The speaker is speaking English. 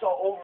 So over